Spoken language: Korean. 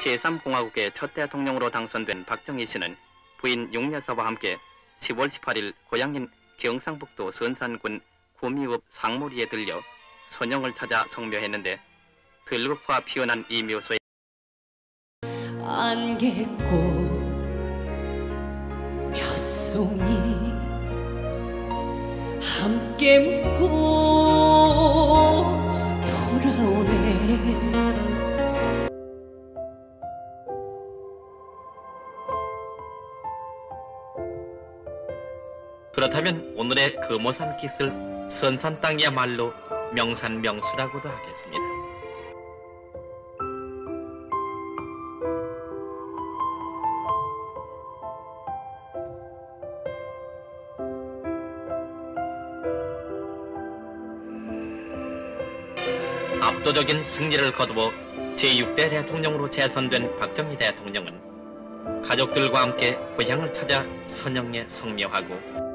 제3공화국의 첫 대통령으로 당선된 박정희 씨는 부인 용여사와 함께 10월 18일 고향인 경상북도 선산군 구미읍 상무리에 들려 선영을 찾아 성묘했는데 들국화 피어난 이 묘소에 안개꽃 몇 송이 함께 묻고 돌아오네 그렇다면 오늘의 금오산 깃을 선산 땅이야말로 명산 명수라고도 하겠습니다. 압도적인 승리를 거두어 제6대 대통령으로 재선된 박정희 대통령은 가족들과 함께 고향을 찾아 선영에 성묘하고